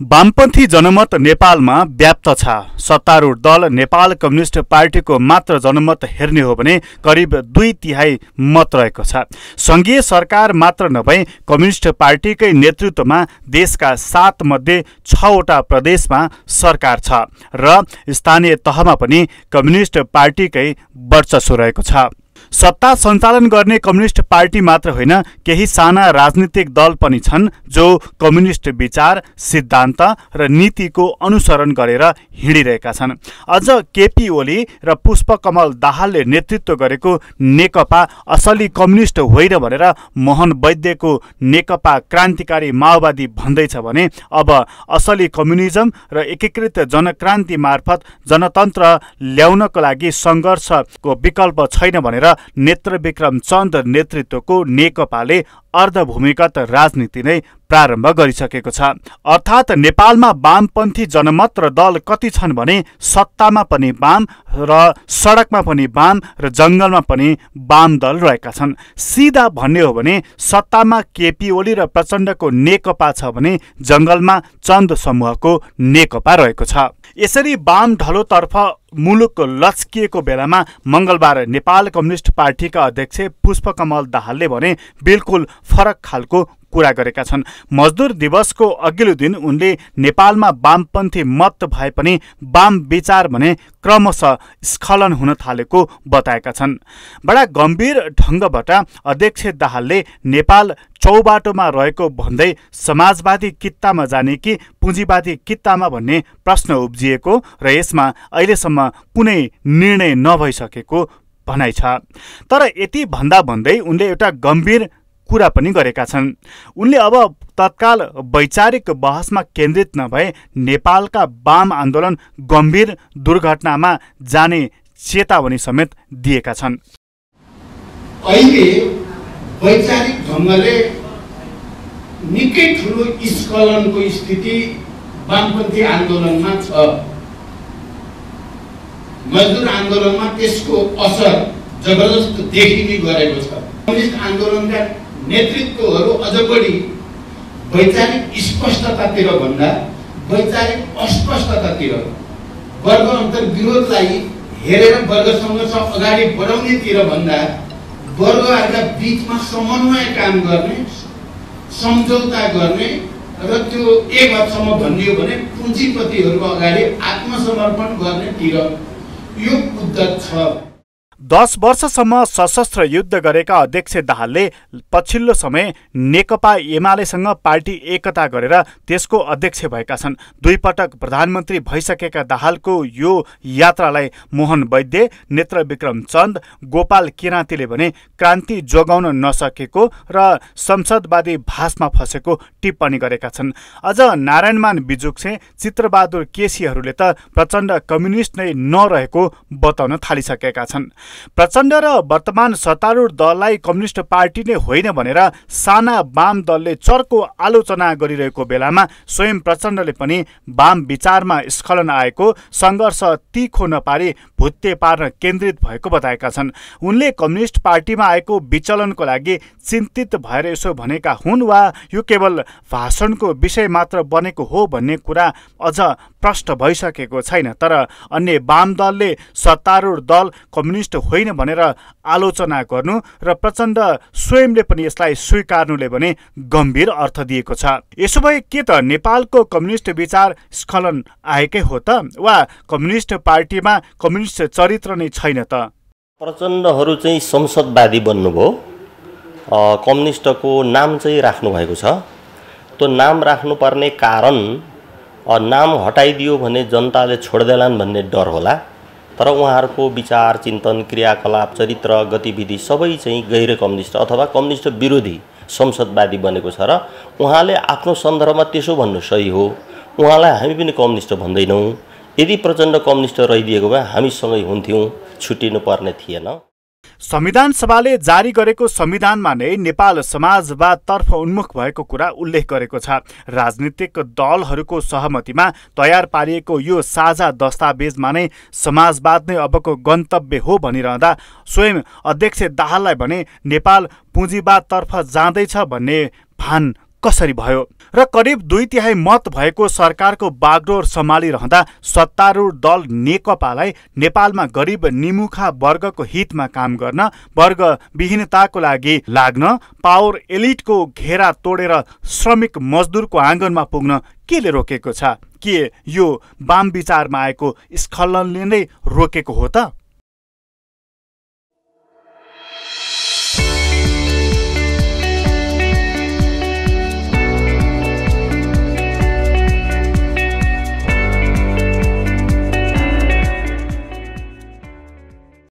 वामपन्थी जनमत नेपालमा व्याप्त छ। सत्तारूढ दल नेपाल कम्युनिस्ट पार्टीको मात्र जनमत हेर्ने हो भने करिब दुई तिहाई मत रहेको छ। सङ्घीय सरकार मात्र नभई कम्युनिस्ट पार्टीकै नेतृत्वमा देशका सात मध्ये छवटा प्रदेशमा सरकार छ र स्थानीय तहमा पनि कम्युनिस्ट पार्टीकै वर्चस्व रहेको छ। सत्ता सञ्चालन गर्ने कम्युनिस्ट पार्टी मात्र होइन केही साना राजनीतिक दल पनि छन् जो कम्युनिस्ट विचार सिद्धान्त र नीतिको अनुसरण गरेर हिँडिरहेका छन्। अझ केपी ओली र पुष्पकमल दाहालले नेतृत्व गरेको नेकपा असली कम्युनिस्ट होइन भनेर मोहन वैद्यको नेकपा क्रान्तिकारी माओवादी भन्दैछ भने अब असली कम्युनिजम र एकीकृत जनक्रान्ति मार्फत जनतन्त्र ल्याउनको लागि सङ्घर्षको विकल्प छैन भनेर नेत्रविक्रम चन्द नेतृत्वको नेकपाले अर्धभूमिगत राजनीति नै प्रारम्भ गरिसकेको छ। अर्थात् नेपालमा वामपन्थी जनमत र दल कति छन् भने सत्तामा पनि वाम र सडकमा पनि वाम र जङ्गलमा पनि वाम दल रहेका छन्। सिधा भन्ने हो भने सत्तामा केपी ओली र प्रचण्डको नेकपा छ भने जङ्गलमा चन्द समूहको नेकपा रहेको छ। यसरी वाम ढलोतर्फ मुलुक लच्किएको बेलामा मङ्गलबार नेपाल कम्युनिस्ट पार्टीका अध्यक्ष पुष्पकमल दाहालले भने बिल्कुल फरक खालको कुरा गरेका छन्। मजदुर दिवसको अघिल्लो दिन उनले नेपालमा वामपन्थी मत भए पनि वाम विचार भने क्रमशः स्खलन हुन थालेको बताएका छन्। बडा गम्भीर ढङ्गबाट अध्यक्ष दाहालले नेपाल चौबाटोमा रहेको भन्दै समाजवादी कित्तामा जाने कि पुँजीवादी कित्तामा भन्ने प्रश्न उब्जिएको र यसमा अहिलेसम्म कुनै निर्णय नभइसकेको भनाइ छ। तर यति भन्दा भन्दै उनले एउटा गम्भीर कुरा पनि गरेका छन्। उनले अब तत्काल वैचारिक बहसमा केन्द्रित नभए नेपालका वाम आन्दोलन गम्भीर दुर्घटनामा जाने चेतावनी समेत दिएका छन्। अहिले वैचारिक ढङ्गले निकै ठुलो स्खलनको स्थिति वामपन्थी आन्दोलनमा छ। मजदुर आन्दोलनमा त्यसको असर जबरजस्त देखिने गरेको छ। कम्युनिस्ट आन्दोलनका नेतृत्वहरू अझ बढी वैचारिक स्पष्टतातिर भन्दा वैचारिक अस्पष्टतातिर। वर्ग अन्तर्विरोधलाई हेरेर वर्ग सङ्घर्ष अगाडि बढाउनेतिर भन्दा वर्गहरूका बिचमा समन्वय काम गर्ने सम्झौता गर्ने र त्यो एक हदसम्म भनियो भने पुँजीपतिहरूको अगाडि आत्मसमर्पण गर्नेतिर यो उद्दत छ। दस वर्षसम्म सशस्त्र युद्ध गरेका अध्यक्ष दाहालले पछिल्लो समय नेकपा एमालेसँग पार्टी एकता गरेर त्यसको अध्यक्ष भएका छन्। दुई पटक प्रधानमन्त्री भइसकेका दाहालको यो यात्रालाई मोहन वैद्य नेत्र विक्रम चन्द गोपाल किराँतीले भने क्रान्ति जोगाउन नसकेको र संसदवादी भाषमा फसेको टिप्पणी गरेका छन्। अझ नारायणमान बिजुक्से चित्रबहादुर केसीहरूले त प्रचण्ड कम्युनिस्ट नै नरहेको बताउन थालिसकेका छन्। प्रचण्ड र वर्तमान सत्तारूढ दललाई कम्युनिस्ट पार्टी नै होइन भनेर साना वाम दलले चर्को आलोचना गरिरहेको बेलामा स्वयं प्रचण्डले पनि वाम विचारमा स्खलन आएको सङ्घर्ष तिखो नपारी भुत्ते पार्न केन्द्रित भएको बताएका छन्। उनले कम्युनिस्ट पार्टीमा आएको विचलनको लागि चिन्तित भएर यसो भनेका हुन् वा यो केवल भाषणको विषय मात्र बनेको हो भन्ने कुरा अझ प्रष्ट भइसकेको छैन। तर अन्य वाम दलले सत्तारूढ दल कम्युनिस्ट होइन भनेर आलोचना गर्नु र प्रचण्ड स्वयंले पनि यसलाई स्वीकार्नुले भने गम्भीर अर्थ दिएको छ। यसो भए के त नेपालको कम्युनिस्ट विचार स्खलन आएकै हो त? वा कम्युनिस्ट पार्टीमा कम्युनिस्ट चरित्र नै छैन त? प्रचण्डहरू चाहिँ संसदवादी बन्नुभयो। कम्युनिस्टको नाम चाहिँ राख्नुभएको छ। त्यो नाम राख्नुपर्ने कारण नाम हटाइदियो भने जनताले छोड्देलान् भन्ने डर होला। तर उहाँहरूको विचार चिन्तन क्रियाकलाप चरित्र गतिविधि सबै चाहिँ गैर कम्युनिस्ट अथवा कम्युनिस्ट विरोधी संसदवादी बनेको छ र उहाँले आफ्नो सन्दर्भमा त्यसो भन्नु सही हो। उहाँलाई हामी पनि कम्युनिस्ट भन्दैनौँ। यदि प्रचण्ड कम्युनिस्ट रहिदिएको भए हामीसँगै हुन्थ्यौँ छुट्टिनु पर्ने थिएन। संविधान सभाले जारी गरेको संविधानमा नै नेपाल समाजवादतर्फ उन्मुख भएको कुरा उल्लेख गरेको छ। राजनीतिक दलहरूको सहमतिमा तयार पारिएको यो साझा दस्तावेजमा नै समाजवाद नै अबको गन्तव्य हो भनिरहँदा स्वयं अध्यक्ष दाहाललाई भने नेपाल पुँजीवादतर्फ जाँदैछ भन्ने भान कसरी भयो? र करिब दुई तिहाई मत भएको सरकारको बागडोर सम्हालिरहँदा सत्तारूढ दल नेकपालाई नेपालमा गरिब निमुखा वर्गको हितमा काम गर्न वर्ग विहीनताको लागि लाग्न पावर एलिटको घेरा तोडेर श्रमिक मजदुरको आँगनमा पुग्न केले रोकेको छ? के यो वाम विचारमा आएको स्खलनले नै रोकेको हो त?